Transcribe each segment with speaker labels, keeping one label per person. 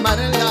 Speaker 1: amarga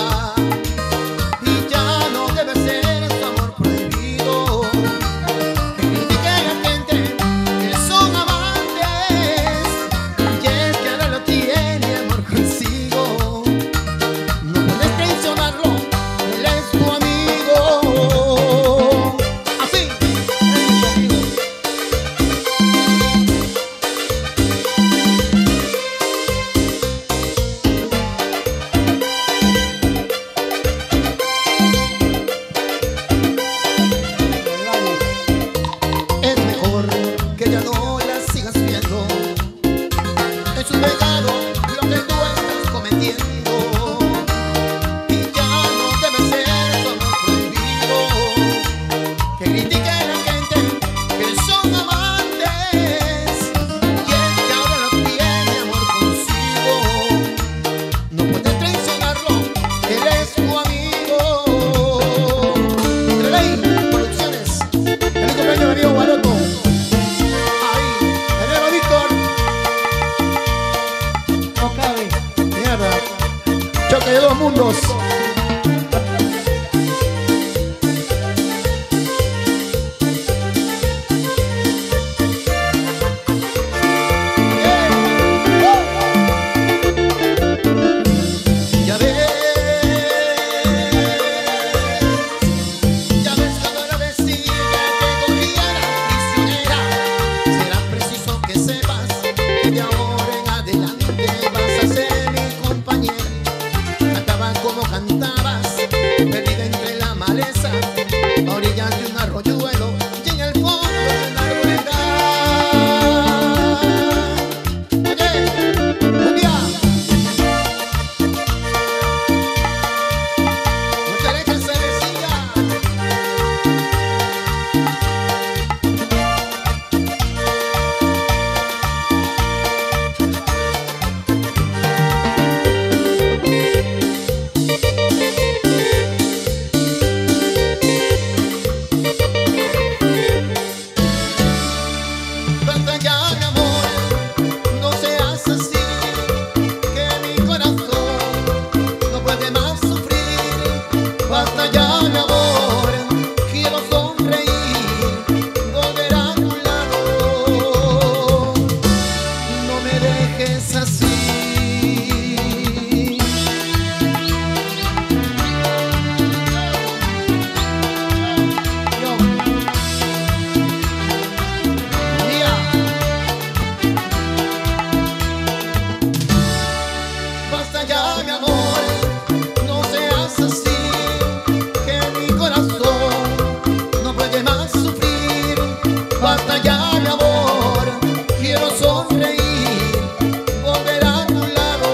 Speaker 1: batallar, amor, quiero sonreír, volver a tu lado.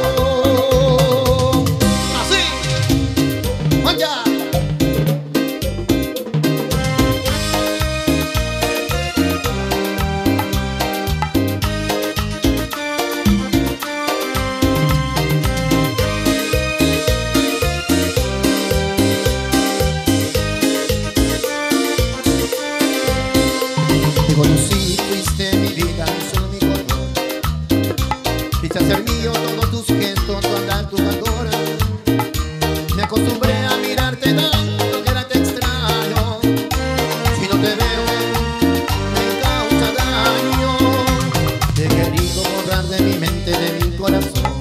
Speaker 1: Así, vaya. conocí, fuiste mi vida, solo mi color. Viste ser mío todos tus gestos, tu andar, tu calor. Me acostumbré a mirarte tanto que era te extraño. Si no te veo, me causa daño. Te he querido borrar de mi mente, de mi corazón.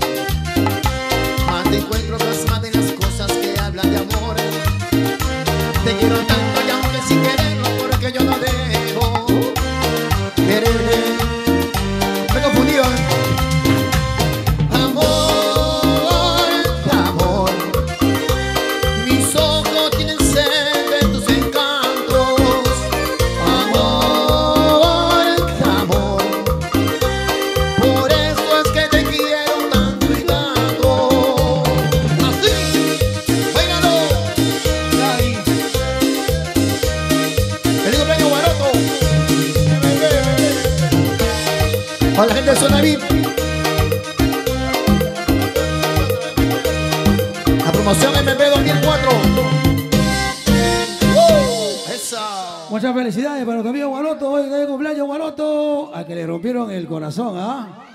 Speaker 1: Para la gente de Zona VIP. La promoción MP 2004. ¡Uh!
Speaker 2: Muchas felicidades para tu amigo Gualoto, hoy de cumpleaños Gualoto, a que le rompieron el corazón, ¿ah?